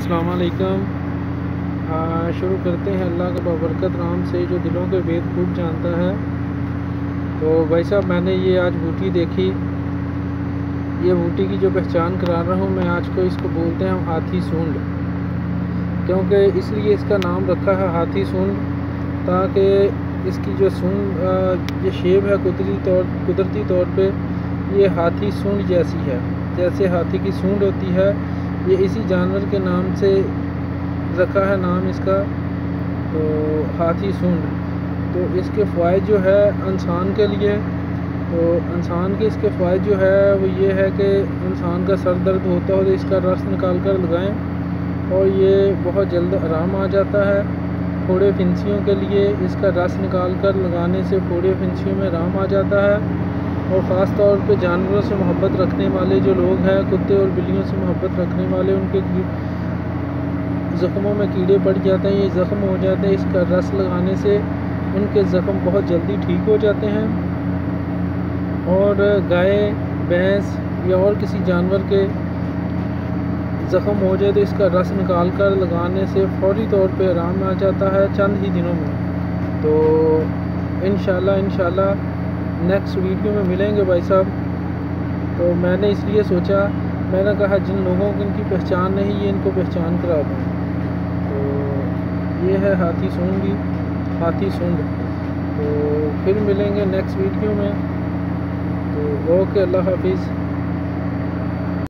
السلام علیکم۔ شروع کرتے ہیں اللہ کا بابرکت نام سے جو دلوں کے بید خوب جانتا ہے۔ تو بھائی صاحب، میں نے یہ آج بوٹی دیکھی۔ یہ بوٹی کی جو پہچان کرا رہا ہوں میں آج کو اس کو بولتے ہیں ہاتھی سونڈ۔ کیونکہ اس لیے اس کا نام رکھا ہے ہاتھی سونڈ، تاکہ اس کی جو سونڈ یہ شیپ ہے قدرتی طور قدرتی طور پہ یہ ہاتھی سونڈ جیسی ہے۔ جیسے ہاتھی کی سونڈ ہوتی ہے یہ اسی جانور کے نام سے رکھا ہے نام اس کا، تو ہاتھی سونڈ۔ تو اس کے فوائد جو ہے انسان کے لیے، تو انسان کے اس کے فوائد جو ہے وہ یہ ہے کہ انسان کا سر درد ہوتا ہو تو اس کا رس نکال کر لگائیں اور یہ بہت جلد آرام آ جاتا ہے۔ پھوڑے پھنسیوں کے لیے اس کا رس نکال کر لگانے سے پھوڑے پھنسیوں میں آرام آ جاتا ہے۔ اور خاص طور پہ جانوروں سے محبت رکھنے والے جو لوگ ہیں، کتے اور بلیوں سے محبت رکھنے والے، ان کے زخموں میں کیڑے پڑ جاتے ہیں، یہ زخم ہو جاتے ہیں، اس کا رس لگانے سے ان کے زخم بہت جلدی ٹھیک ہو جاتے ہیں۔ اور گائے، بھینس یا اور کسی جانور کے زخم ہو جائے تو اس کا رس نکال کر لگانے سے فوری طور پہ آرام آ جاتا ہے چند ہی دنوں میں۔ تو انشاءاللہ انشاءاللہ نیکسٹ ویڈیو میں ملیں گے بھائی صاحب۔ تو میں نے اس لیے سوچا، میں نے کہا جن لوگوں کی ان کی پہچان نہیں ہے ان کو پہچان کرا دوں تو یہ ہے ہاتھی سونڈی جی، ہاتھی سونڈ تو پھر ملیں گے نیکسٹ ویڈیو میں۔ تو اوکے، اللہ حافظ۔